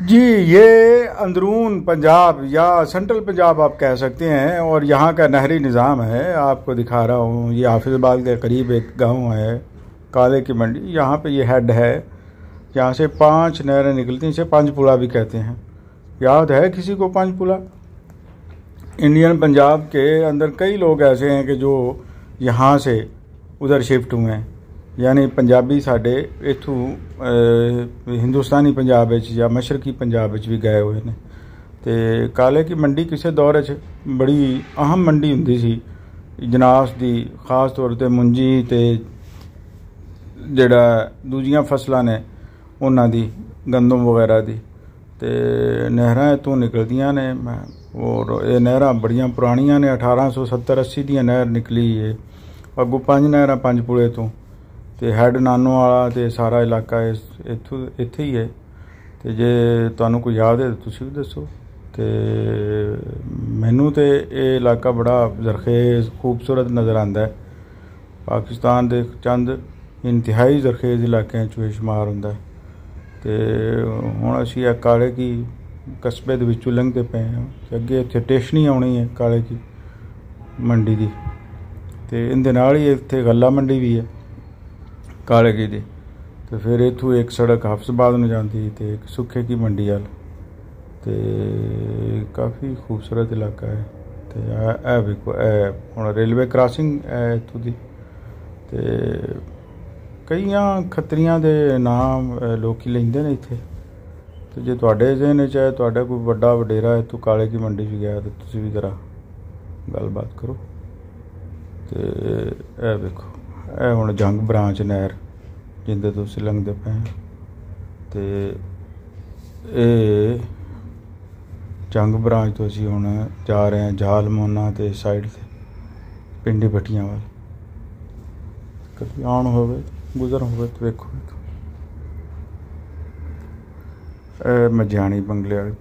जी, ये अंदरून पंजाब या सेंट्रल पंजाब आप कह सकते हैं, और यहाँ का नहरी निज़ाम है, आपको दिखा रहा हूँ, ये हाफिज़ाबाद के करीब एक गाँव है, काले की मंडी, यहाँ पे ये हेड है, यहाँ से पाँच नहरें निकलती हैं, इसे पंचपुला भी कहते हैं। याद है किसी को पंचपुला? इंडियन पंजाब के अंदर कई लोग ऐसे हैं कि जो यहाँ से उधर शिफ्ट हुए हैं। ਯਾਨੀ ਪੰਜਾਬੀ ਸਾਡੇ ਇਥੋਂ ਹਿੰਦੁਸਤਾਨੀ ਪੰਜਾਬ ਵਿੱਚ ਜਾਂ ਮਸ਼ਰਕੀ ਪੰਜਾਬ ਵਿੱਚ ਵੀ ਗਏ ਹੋਏ ਨੇ। ਤੇ ਕਾਲੇ ਕੀ ਮੰਡੀ ਕਿਸੇ ਦੌਰ 'ਚ ਬੜੀ ਅਹਿਮ ਮੰਡੀ ਹੁੰਦੀ ਸੀ। ਜਨਾਸ ਦੀ, ਖਾਸ ਤੌਰ ਤੇ ਮੁੰਜੀ ਤੇ ਜਿਹੜਾ ਦੂਜੀਆਂ ਫਸਲਾਂ ਨੇ, ਉਹਨਾਂ ਦੀ, ਗੰਦਮ ਵਗੈਰਾ ਦੀ। ਤੇ ਨਹਿਰਾਂ ਇਤੋਂ ਨਿਕਲਦੀਆਂ ਨੇ, ਮੈਂ ਔਰ ਇਹ ਨਹਿਰਾਂ ਬੜੀਆਂ ਪੁਰਾਣੀਆਂ ਨੇ 1870 80 ਦੀਆਂ ਨਹਿਰ ਨਿਕਲੀ ਏ। ਅੱਗੋਂ ਪੰਜ ਨਹਿਰਾਂ ਪੰਜ ਪੁਲੇ ਤੋਂ। ਤੇ ਹੈੱਡ ਨਾਨੋ ਵਾਲਾ ਤੇ ਸਾਰਾ ਇਲਾਕਾ ਇਸ ਇੱਥੋਂ ਇੱਥੇ ਹੀ ਹੈ। ਤੇ ਜੇ ਤੁਹਾਨੂੰ ਕੋਈ ਯਾਦ ਹੈ ਤਾਂ ਤੁਸੀਂ ਵੀ ਦੱਸੋ। ਤੇ ਮੈਨੂੰ ਤੇ ਇਹ ਇਲਾਕਾ ਬੜਾ ਜ਼ਰਖੇਜ਼ ਖੂਬਸੂਰਤ ਨਜ਼ਰ ਆਉਂਦਾ ਹੈ। ਪਾਕਿਸਤਾਨ ਦੇ ਚੰਦ ਇੰਤਹਾਈ ਜ਼ਰਖੇਜ਼ ਇਲਾਕਿਆਂ ਚੋਂ ਇਹ ਸ਼ੁਮਾਰ ਹੁੰਦਾ ਹੈ। ਤੇ ਹੁਣ ਅਸੀਂ ਇਹ ਕਾਲੇ ਕੀ ਕਸਬੇ ਦੇ ਵਿੱਚੋਂ ਲੰਘਦੇ ਪਏ ਹਾਂ ਤੇ ਅੱਗੇ ਇੱਥੇ ਟੇਸ਼ਨੀ ਆਉਣੀ ਹੈ ਕਾਲੇ ਕੀ ਮੰਡੀ ਦੀ। ਤੇ ਇਹਦੇ ਨਾਲ ਹੀ ਇੱਥੇ ਗੱਲਾ ਮੰਡੀ ਵੀ ਹੈ। ਕਾਲੇ ਕੀ ਦੀ। ਤੇ ਫਿਰ ਇਥੋਂ ਇੱਕ ਸੜਕ ਹਫਸਬਾਦ ਨੂੰ ਜਾਂਦੀ ਤੇ ਇੱਕ ਸੁੱਖੇ ਕੀ ਮੰਡੀ ਵਾਲ। ਤੇ ਕਾਫੀ ਖੂਬਸੂਰਤ ਇਲਾਕਾ ਹੈ। ਤੇ ਇਹ ਇਹ ਵੇਖੋ ਇਹ ਹੁਣ ਰੇਲਵੇ ਕ੍ਰਾਸਿੰਗ ਹੈ ਇਥੋਂ ਦੀ। ਤੇ ਕਈਆਂ ਖੱਤਰੀਆਂ ਦੇ ਨਾਮ ਅ, ਲੋਕੀ ਲੈਂਦੇ ਨੇ ਇੱਥੇ। ਤੇ ਜੇ ਤੁਹਾਡੇ ਜ਼ਿਹਨ ਚ ਹੈ ਤੁਹਾਡਾ ਕੋਈ ਵੱਡਾ ਵਡੇਰਾ ਇੱਥੋਂ ਕਾਲੇ ਕੀ ਮੰਡੀ 'ਚ ਗਿਆ ਤੇ ਤੁਸੀਂ ਵੀ ਜ਼ਰਾ ਗੱਲਬਾਤ ਕਰੋ। ਤੇ ਇਹ ਵੇਖੋ। ਇਹ ਹੁਣ ਜੰਗ ਬ੍ਰਾਂਚ ਨਹਿਰ, ਜਿੰਦੇ ਤੋਂ ਅਸੀਂ ਲੰਘਦੇ ਪਏ ਹਾਂ ਤੇ ਇਹ ਜੰਗ ਬ੍ਰਾਂਚ ਤੋਂ ਅਸੀਂ ਹੁਣ ਜਾ ਰਹੇ ਹਾਂ ਜਾਲਮੋਨਾ ਤੇ ਸਾਈਡ ਤੇ, ਪਿੰਡੀ ਭੱਟੀਆਂ ਵੱਲ। ਕਦੀ ਆਉਣ ਹੋਵੇ, ਗੁਜ਼ਰ ਹੋਵੇ ਤਾਂ ਵੇਖੋ ਇਹ ਮਜਾਣੀ ਬੰਗਲੇ ਵਾਲੀ